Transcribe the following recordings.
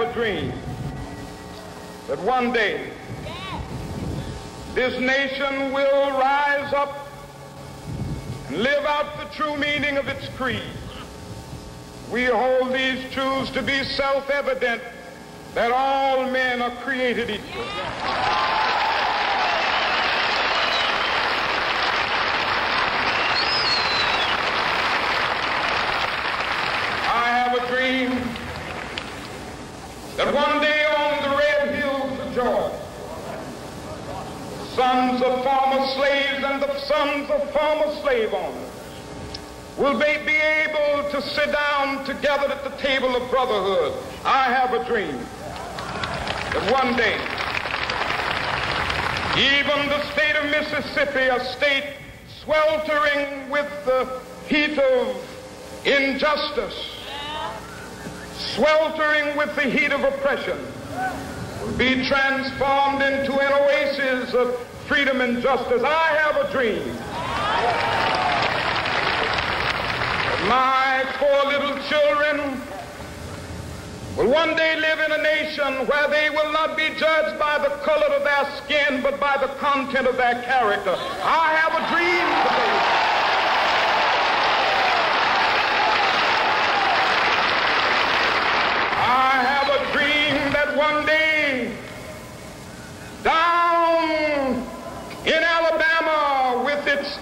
have a dream that one day this nation will rise up and live out the true meaning of its creed. We hold these truths to be self-evident that all men are created equal. I have a dream that one day on the red hills of Georgia, sons of former slaves and the sons of former slave owners will they be able to sit down together at the table of brotherhood. I have a dream that one day, even the state of Mississippi, a state sweltering with the heat of injustice, sweltering with the heat of oppression, will be transformed into an oasis of freedom and justice. I have a dream. My poor little children will one day live in a nation where they will not be judged by the color of their skin, but by the content of their character. I have a dream today. I have a dream that one day, down in Alabama with its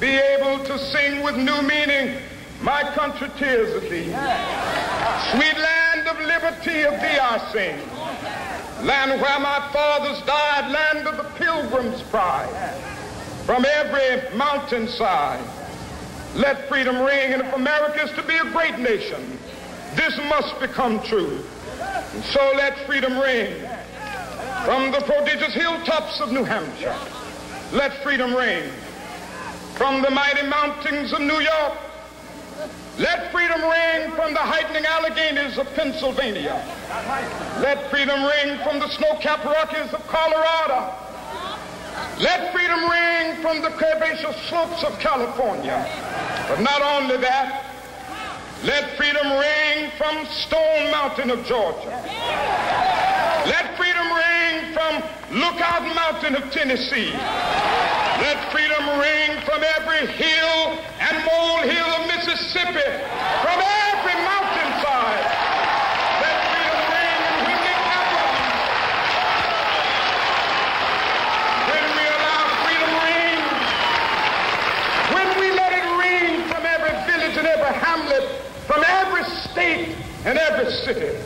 be able to sing with new meaning, my country tears of thee. Sweet land of liberty of thee I sing. Land where my fathers died, land of the pilgrim's pride. From every mountainside, let freedom ring. And if America is to be a great nation, this must become true. And so let freedom ring. From the prodigious hilltops of New Hampshire, let freedom ring from the mighty mountains of New York. Let freedom ring from the heightening Alleghenies of Pennsylvania. Let freedom ring from the snow-capped Rockies of Colorado. Let freedom ring from the curvaceous slopes of California. But not only that, let freedom ring from Stone Mountain of Georgia. Let freedom ring from Lookout Mountain of Tennessee. Let freedom ring from every hill and molehill of Mississippi, from every mountainside. Let freedom ring in Whitney. When we allow freedom ring, when we let it ring from every village and every hamlet, from every state and every city,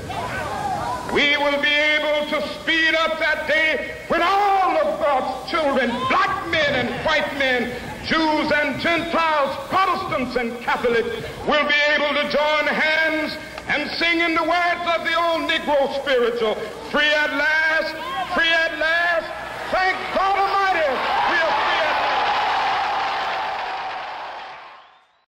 we will be able to speed up that day when all of God's children, black men and white men, Jews and Gentiles, Protestants and Catholics, will be able to join hands and sing in the words of the old Negro spiritual, free at last, free at last, thank God